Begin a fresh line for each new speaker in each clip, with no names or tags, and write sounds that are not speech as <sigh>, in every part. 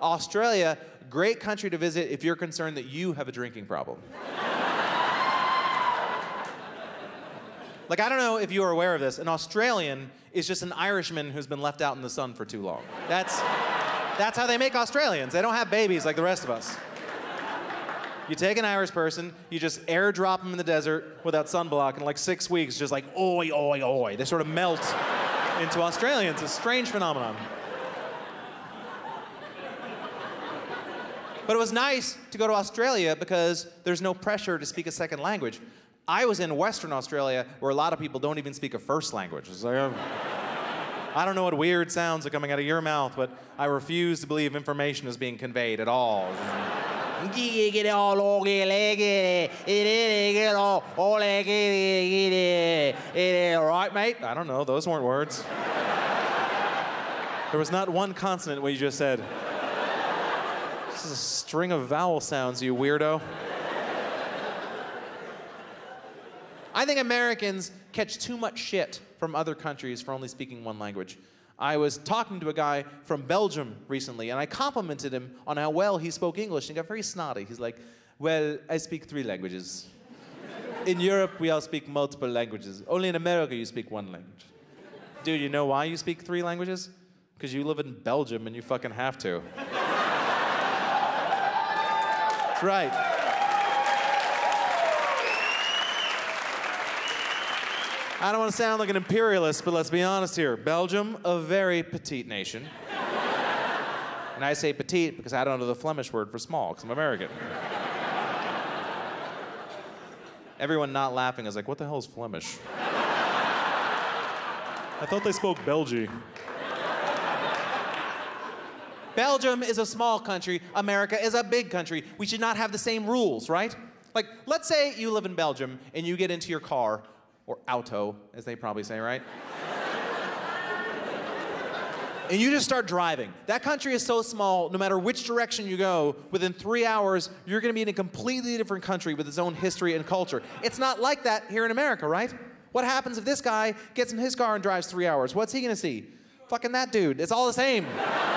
Australia, great country to visit if you're concerned that you have a drinking problem. like, I don't know if you are aware of this. An Australian is just an Irishman who's been left out in the sun for too long. That's, that's how they make Australians. They don't have babies like the rest of us. You take an Irish person, you just airdrop them in the desert without sunblock, in like six weeks, just like oi, oi, oi. They sort of melt into Australians. It's a strange phenomenon. But it was nice to go to Australia because there's no pressure to speak a second language. I was in Western Australia where a lot of people don't even speak a first language. It's like, oh, I don't know what weird sounds are coming out of your mouth, but I refuse to believe information is being conveyed at all. Right, mate? I don't know. Those weren't words. There was not one consonant what you just said. This is a string of vowel sounds, you weirdo. I think Americans catch too much shit from other countries for only speaking one language. I was talking to a guy from Belgium recently, and I complimented him on how well he spoke English, and got very snotty. He's like, Well, I speak three languages. In Europe, we all speak multiple languages. Only in America, you speak one language. Dude, you know why you speak three languages? Because you live in Belgium and you fucking have to. That's right. I don't want to sound like an imperialist, but let's be honest here. Belgium, a very petite nation. and I say petite because I don't know the Flemish word for small, because I'm American. Everyone not laughing is like, what the hell is Flemish? I thought they spoke Belgian. Belgium is a small country, America is a big country. We should not have the same rules, right? Like, let's say you live in Belgium and you get into your car or auto, as they probably say, right? <laughs> and you just start driving. That country is so small, no matter which direction you go, within three hours, you're gonna be in a completely different country with its own history and culture. It's not like that here in America, right? What happens if this guy gets in his car and drives three hours? What's he gonna see? Fucking that dude. It's all the same. <laughs>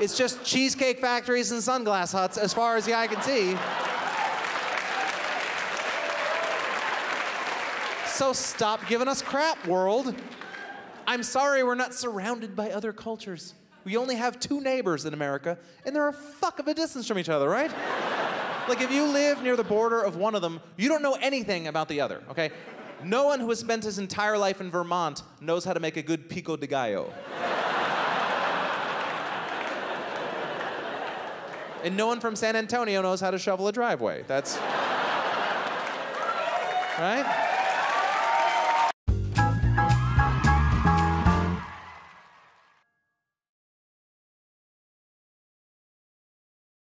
it's just cheesecake factories and sunglass huts as far as the eye can see. So stop giving us crap, world. I'm sorry we're not surrounded by other cultures. We only have two neighbors in America, and they're a fuck of a distance from each other, right? like if you live near the border of one of them, you don't know anything about the other, okay? No one who has spent his entire life in Vermont knows how to make a good pico de gallo. And no one from San Antonio knows how to shovel a driveway. That's. <laughs> Right?